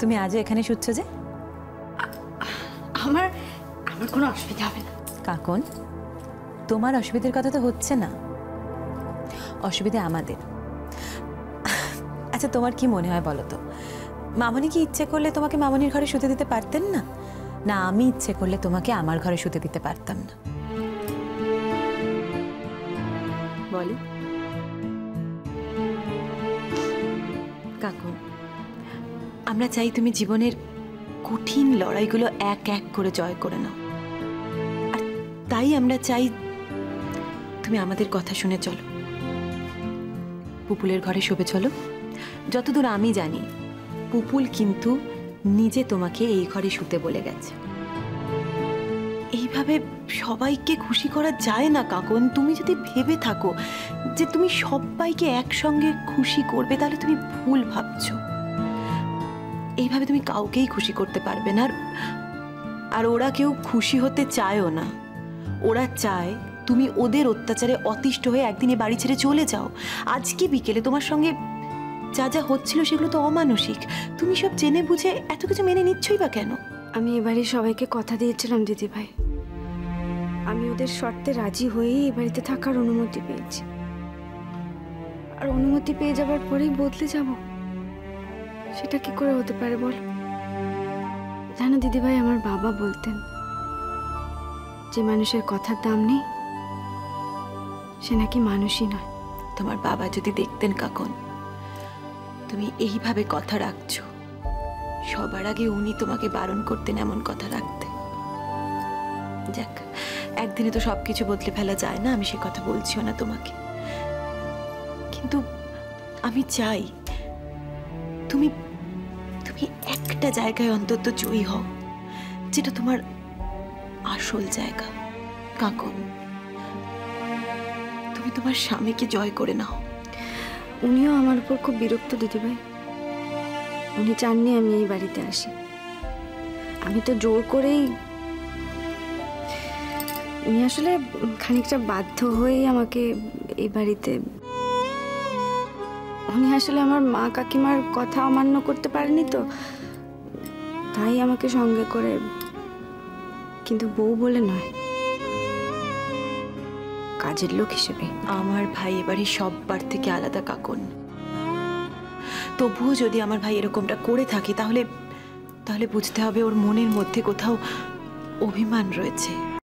তুমি আজও এখানে শুচ্ছ যে? আমার আমার কোনো অসুবিধা হবে না। কাকন তোমার অসুবিধার কথা তো হচ্ছে না। অসুবিধা আমাদের। আচ্ছা তোমার কি মনে হয় বলো তো? মামনি কি ইচ্ছে করলে তোমাকে মামনির ঘরে শুতে দিতে পারতেন না? না আমি ইচ্ছে করলে তোমাকে আমার ঘরে শুতে দিতে পারতাম না। বলো। কাকু আমরা চাই তুমি জীবনের কঠিন লড়াইগুলো এক এক করে জয় করে নাও। আর তাই আমরা চাই তুমি আমাদের কথা শুনে চলো। পুপুলের ঘরে শোবে চলো। যতদূর আমি জানি, পুপুল কিন্তু নিজে তোমাকে এই ঘরে শুতে বলে গেছে। এইভাবে সবাইকে খুশি করা যায় না, কাকন। তুমি যদি ভেবে থাকো যে তুমি সবাইকে একসঙ্গে খুশি করবে, তাহলে তুমি ভুল ভাবছ। এইভাবে তুমি কাউকেই খুশি করতে পারবে না। আর ওরা কেউ খুশি হতে চায়ও না। ওরা চায় তুমি ওদের অত্যাচারে অতিষ্ঠ হয়ে একদিন বাড়ি ছেড়ে চলে যাও। আজকে বিকেলে তোমার সঙ্গে যা যা হচ্ছিল সেগুলো তো অমানসিক। তুমি সব জেনে বুঝে এত কিছু মেনে নিচ্ছই বা কেন? আমি এবারে সবাইকে কথা দিয়েছিলাম দিদি ভাই আমি ওদের শর্তে রাজি হয়েই এ বাড়িতে থাকার অনুমতি পেয়েছি। আর অনুমতি পেয়ে যাবার পরেই বদলে যাব। সেটা কি করে হতে পারে বল? জানো দিদি ভাই আমার বাবা বলতেন, যে মানুষের কথার দাম নেই, সে নাকি মানুষই নয়। তোমার বাবা যদি দেখতেন কাকন, তুমি এইভাবে কথা রাখছো, সবার আগে উনি তোমাকে বারণ করতেন এমন কথা রাখতে। যাক, একদিনে তো সবকিছু বদলে ফেলা যায় না, আমি সে কথা বলছিও না তোমাকে। কিন্তু আমি চাই, তুমি তুমি একটা জায়গায় অন্তত জয়ী হও, যেটা তোমার আসল জায়গা। কাকন তুমি তোমার স্বামীকে জয় করে নাও। উনিও আমার উপর খুব বিরক্ত দিদি ভাই উনি চাননি আমি এই বাড়িতে আসি। আমি তো জোর করেই উনি আসলে খানিকটা বাধ্য হয়েই আমাকে এই বাড়িতে উনি আসলে আমার মা কাকিমার কথা অমান্য করতে পারেনি তো? তাই আমাকে সঙ্গে করে, কিন্তু বউ বলে নয়। কাজের লোক হিসেবে। আমার ভাই এবারে সববার থেকে আলাদা কাকন। তবুও যদি আমার ভাই এরকমটা করে থাকে, তাহলে তাহলে বুঝতে হবে ওর মনের মধ্যে কোথাও অভিমান রয়েছে।